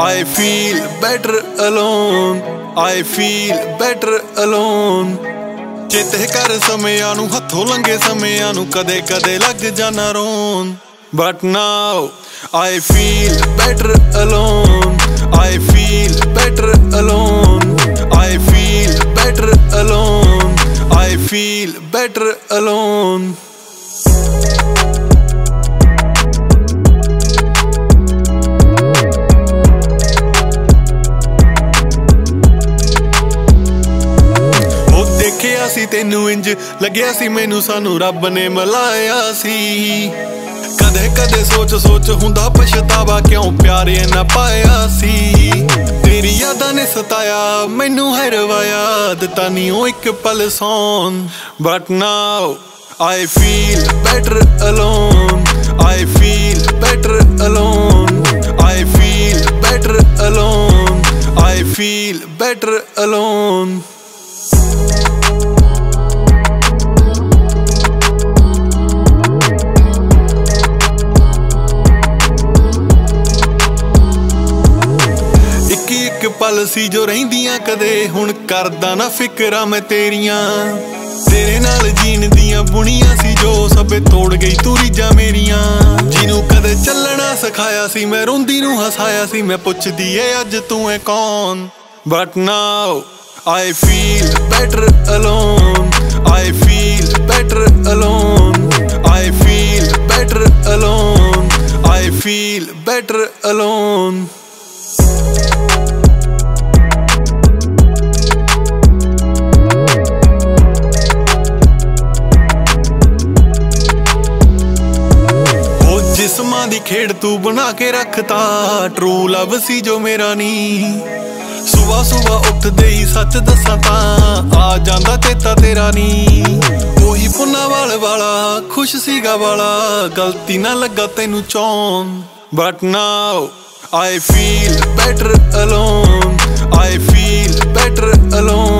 I feel better alone I feel better alone ਚੇਤੇ ਕਰ ਸਮਿਆਂ ਨੂੰ ਹੱਥੋਂ ਲੰਗੇ ਸਮਿਆਂ ਨੂੰ ਕਦੇ ਕਦੇ ਲੱਗ ਜਾਣਾ ਰੋਣ but now I feel better alone I feel better alone feel better alone. ਉਹ ਦੇਖਿਆ ਸੀ ਤੈਨੂੰ ਇੰਜ, ਲੱਗਿਆ ਸੀ ਮੈਨੂੰ ਸਾਨੂੰ ਰੱਬ ਨੇ ਮਲਾਇਆ ਸੀ। ਕਦੇ ਕਦੇ ਸੋਚ ਸੋਚ ਹੁੰਦਾ ਪਛਤਾਵਾ ਕਿਉਂ ਪਿਆਰੇ ਨਾ ਪਾਇਆ ਸੀ। ਯਾਦਾਂ ਨੇ ਸਤਾਇਆ ਮੈਨੂੰ ਹੈ ਰਵਾਇਆ ਦਿੱਤਾ ਨਹੀਂ ਉਹ ਇੱਕ ਪਲ ਸੌਣ but now I feel better alone I feel better alone I feel better alone I feel better alone ਪਲ ਸੀ ਜੋ ਰਹਿੰਦੀਆਂ ਕਦੇ, ਹੁਣ ਕਰਦਾ ਨਾ ਫਿਕਰਾਂ ਮੈਂ ਤੇਰੀਆਂ। ਤੇਰੇ ਨਾਲ ਜੀਣ ਦੀਆਂ ਬੁਣੀਆਂ ਸੀ ਜੋ ਸਭੇ ਤੋੜ ਗਈ ਤੂੰ ਰੀਜਾਂ ਮੇਰੀਆਂ। ਜਿਹਨੂੰ ਕਦੇ ਚੱਲਣਾ ਸਿਖਾਇਆ ਸੀ, ਮੈਂ ਰੋਂਦੀ ਨੂੰ ਹਸਾਇਆ ਸੀ, ਮੈਂ ਪੁੱਛਦੀ ਏ, ਅੱਜ ਤੂੰ ਏ ਕੌਣ? But now I feel better alone. I feel better alone. I feel better alone. I feel better alone. ਉਹ ਦੀ ਖੇਡ ਤੂੰ ਬਣਾ ਕੇ ਰੱਖਤਾ। ਟਰੂ ਲਵ ਸੀ ਜੋ ਮੇਰਾ ਨੀ। ਸਵੇਰ ਸਵੇਰ ਉੱਠਦੇ ਹੀ ਸੱਚ ਦੱਸਾਂ ਤਾਂ, ਆ ਜਾਂਦਾ ਚੇਤਾ ਤੇਰਾ ਨੀ। ਉਹੀ ਪੁੰਨਾ ਵਾਲ ਵਾਲਾ, ਖੁਸ਼ ਸੀਗਾ ਵਾਲਾ। ਗਲਤੀ ਨਾ ਲੱਗਾ ਤੈਨੂੰ ਚੌਂ but now I feel better alone I feel better alone